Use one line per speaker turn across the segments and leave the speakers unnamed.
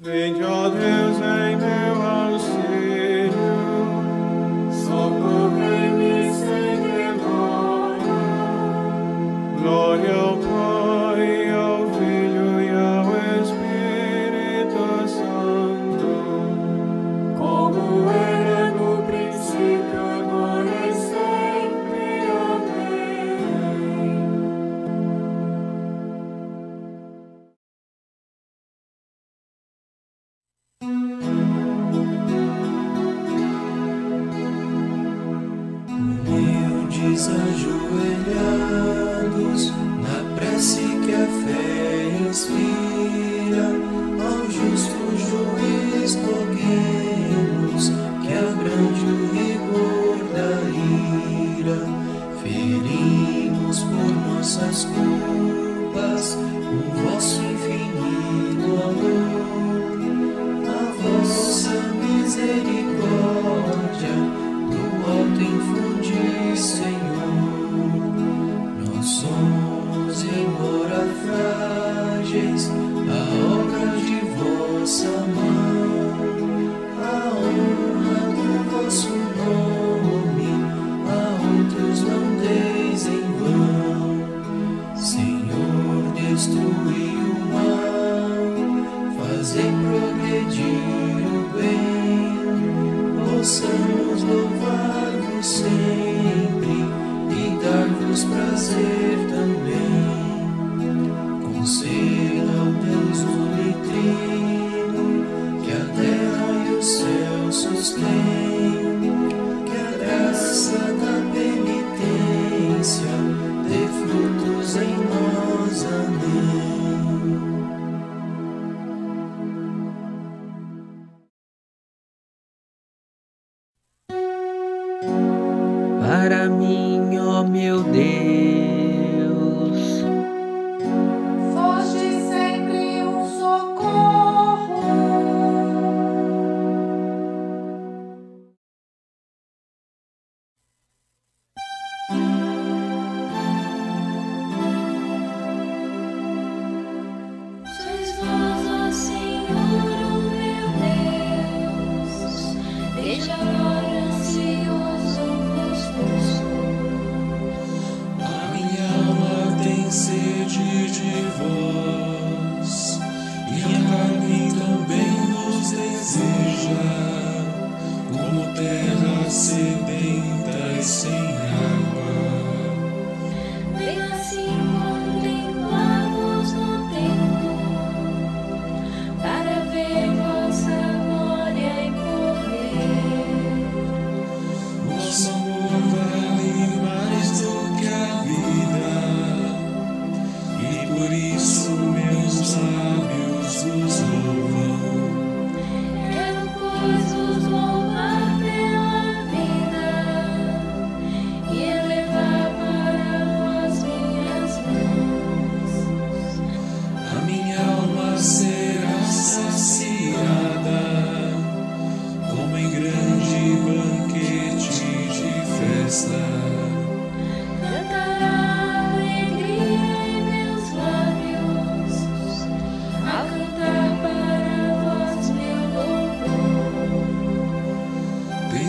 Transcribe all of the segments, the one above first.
Vindja Deus em meu
Sem
progredir o bem, possamos louvar-vos sempre e dar-vos prazer.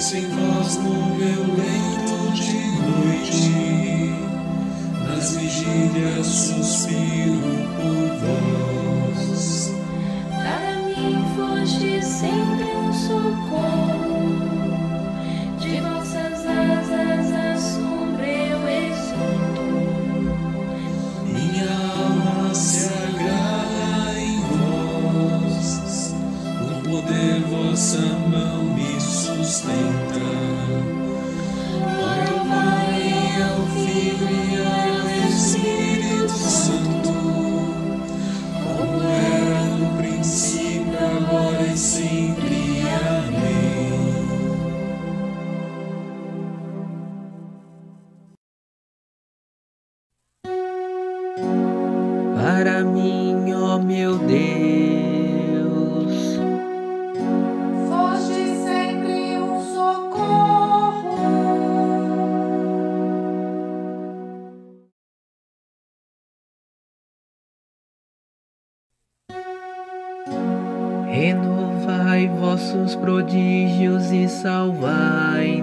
Sem em no meu leito de noite, nas vigílias suspiro.
prodígios e
salvai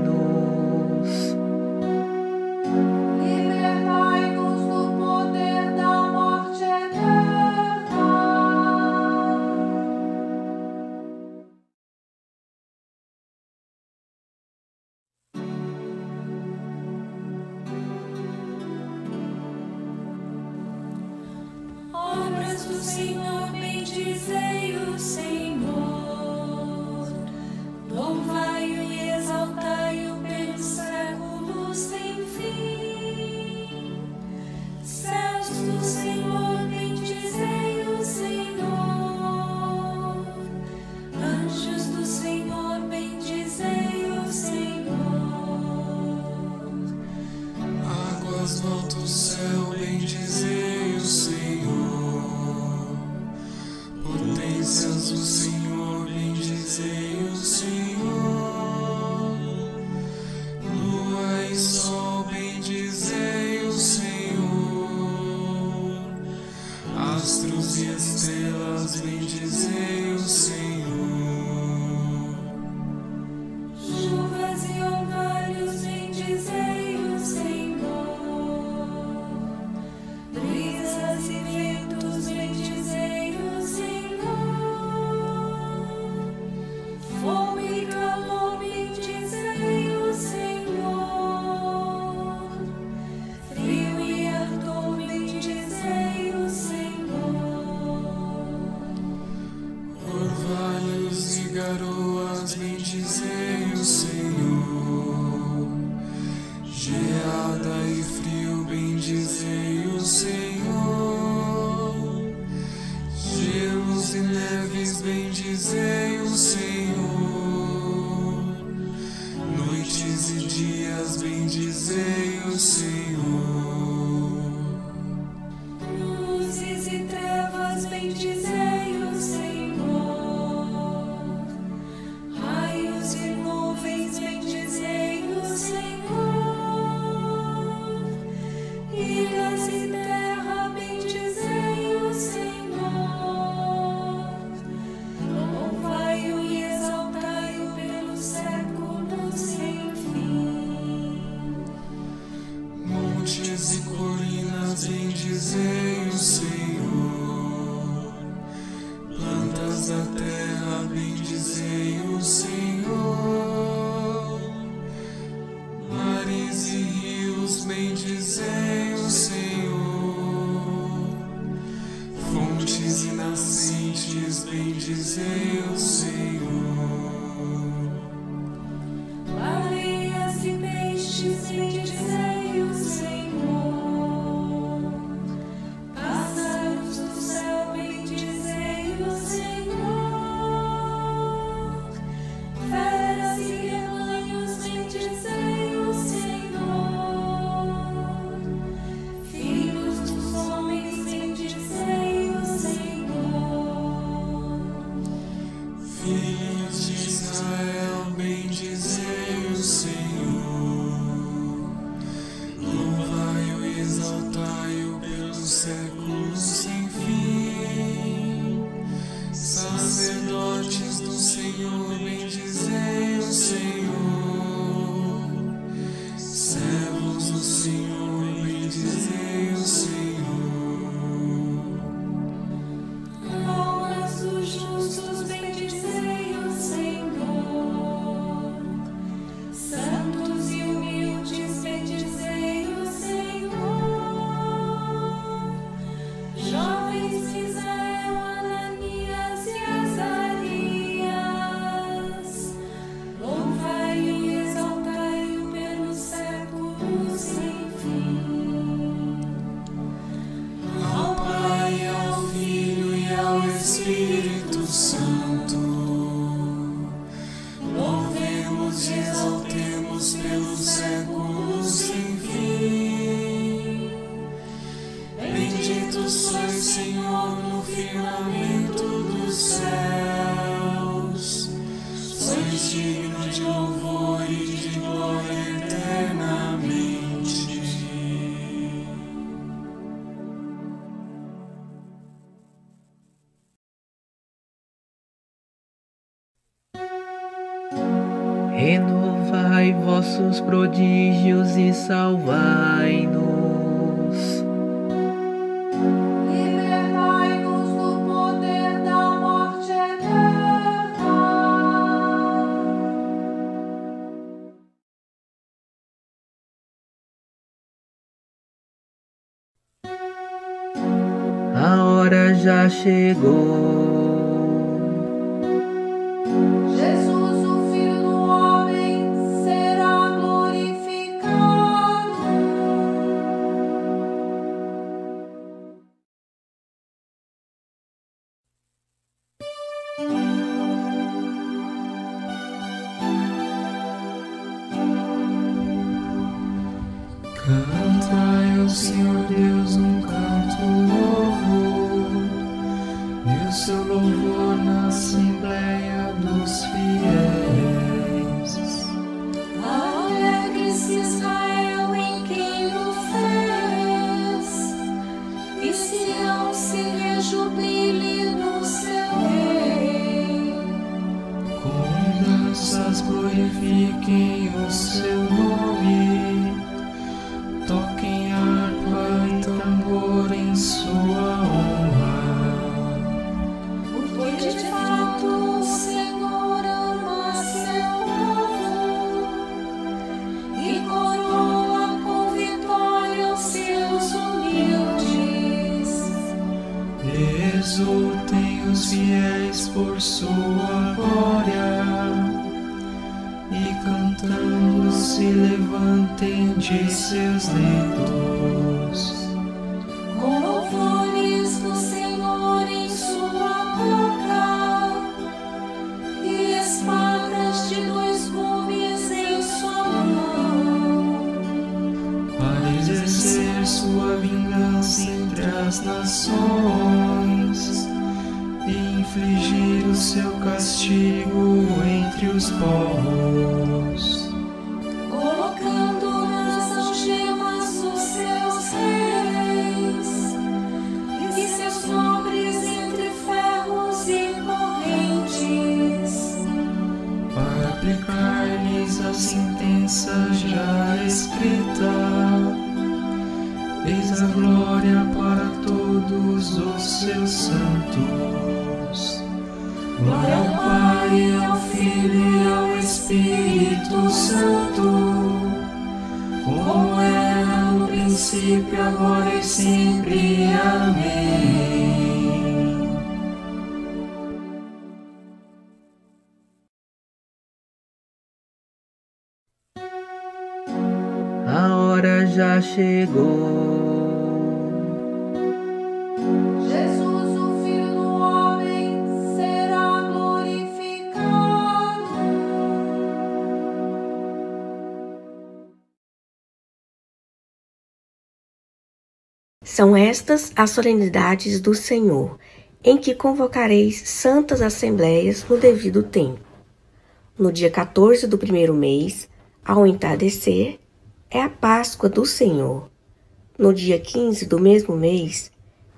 Tu sois Senhor no firmamento dos céus, sois digno de louvor e de glória eternamente.
Renovai vossos prodígios e salvai-nos hora já chegou.
Glorifiquem o seu nome, eis a glória para todos os seus santos. Glória ao Pai, ao Filho e ao Espírito Santo, como era no princípio, agora e sempre. Amém.
A hora já chegou.
São estas as solenidades do Senhor, em que convocareis santas assembleias no devido tempo. No dia 14 do primeiro mês, ao entardecer, é a Páscoa do Senhor. No dia 15 do mesmo mês,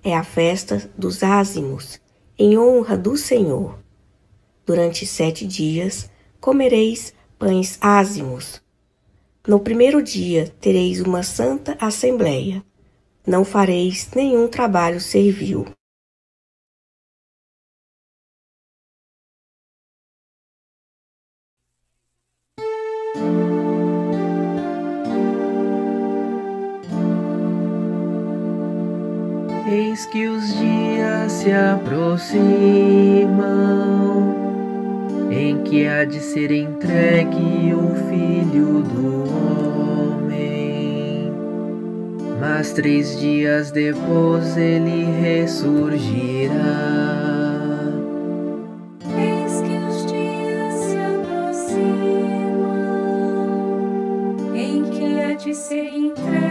é a festa dos ázimos, em honra do Senhor. Durante sete dias comereis pães ázimos. No primeiro dia tereis uma santa assembleia. Não fareis nenhum trabalho servil.
Eis que os dias se aproximam, em que há de ser entregue o Filho do Homem. Mas três dias depois ele ressurgirá.
Eis que os dias se aproximam, em que há de ser entregue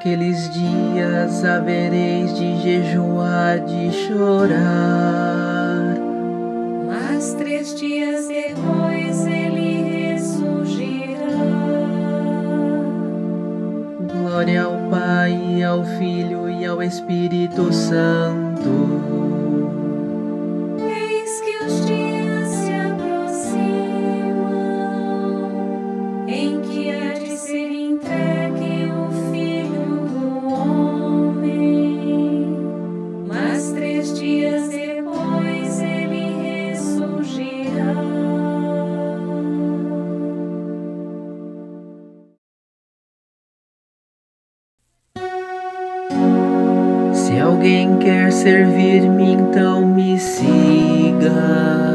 Naqueles dias havereis de jejuar, de chorar.
Mas três dias depois ele ressurgirá.
Glória ao Pai, ao Filho e ao Espírito Santo. Quer servir-me, então me siga.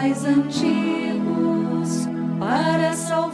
Mais antigos, para salvar-nos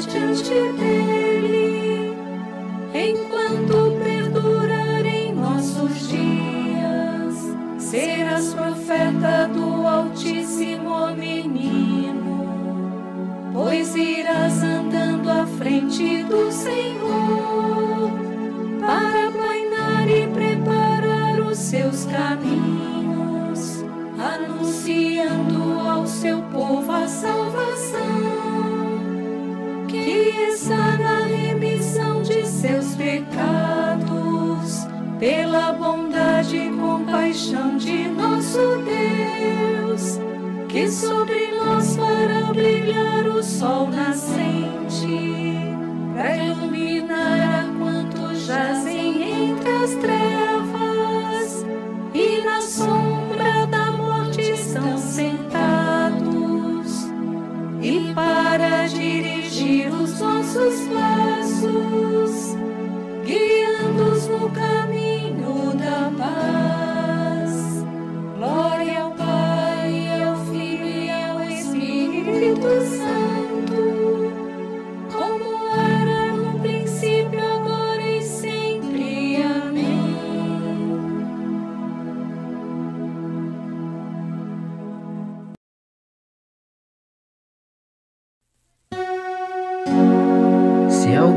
questions to be compaixão de nosso Deus, que sobre nós fará brilhar o sol nascente, para iluminar a quantos jazem entre as trevas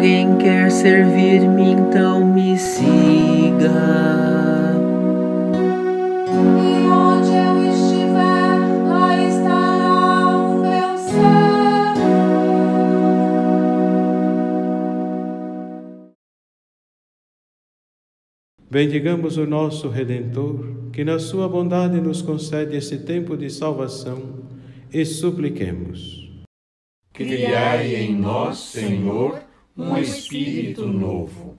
alguém quer servir-me, então me siga.
E onde eu estiver, lá estará o meu servo.
Bendigamos o nosso Redentor, que na sua bondade nos concede esse tempo de salvação, e supliquemos.
Criai em nós, Senhor, um espírito novo.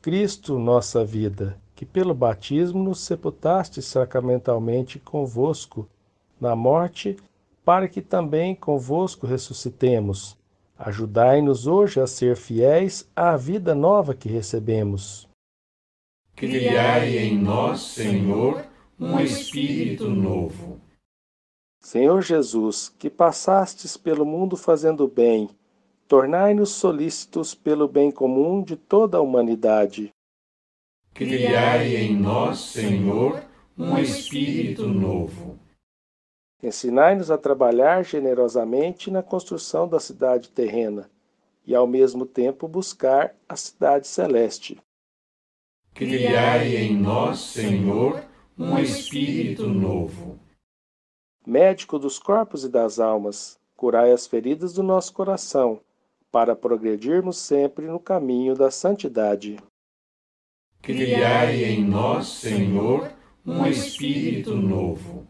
Cristo, nossa vida, que pelo batismo nos sepultaste sacramentalmente convosco na morte, para que também convosco ressuscitemos. Ajudai-nos hoje a ser fiéis à vida nova que recebemos.
Criai em nós, Senhor, um espírito novo.
Senhor Jesus, que passastes pelo mundo fazendo bem, tornai-nos solícitos pelo bem comum de toda a humanidade.
Criai em nós, Senhor, um espírito novo.
Ensinai-nos a trabalhar generosamente na construção da cidade terrena e, ao mesmo tempo, buscar a cidade celeste.
Criai em nós, Senhor, um espírito novo.
Médico dos corpos e das almas, curai as feridas do nosso coração, para progredirmos sempre no caminho da santidade.
Criai em nós, Senhor, um espírito novo.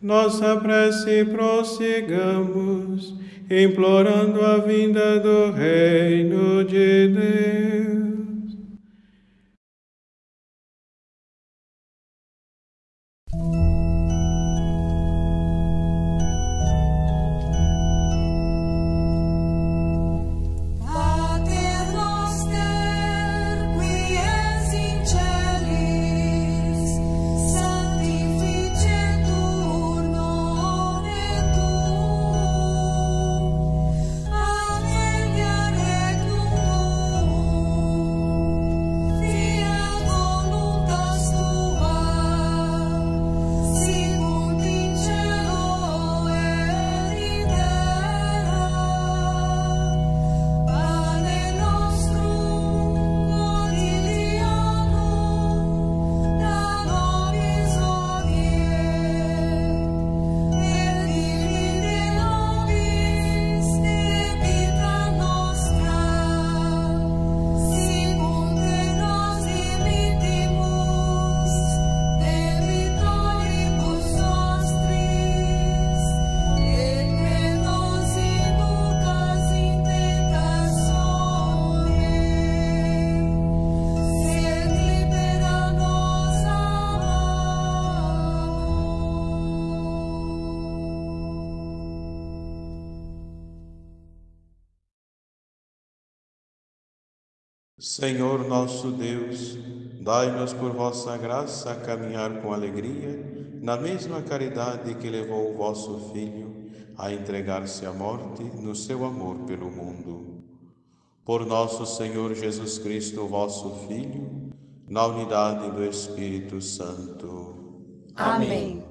Nossa prece prossigamos, implorando a vinda do Reino de Deus. Senhor nosso Deus, dai-nos por vossa graça caminhar com alegria na mesma caridade que levou o vosso Filho a entregar-se à morte no seu amor pelo mundo. Por nosso Senhor Jesus Cristo, vosso Filho, na unidade do Espírito Santo.
Amém.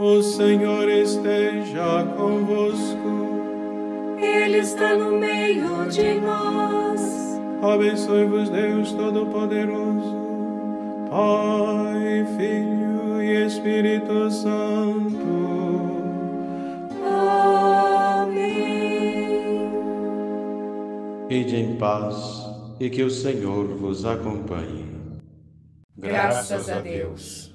O Senhor esteja convosco.
Ele está no meio de nós.
Abençoe-vos Deus Todo-Poderoso, Pai, Filho e Espírito Santo.
Amém.
Ide em paz e que o Senhor vos acompanhe.
Graças a Deus.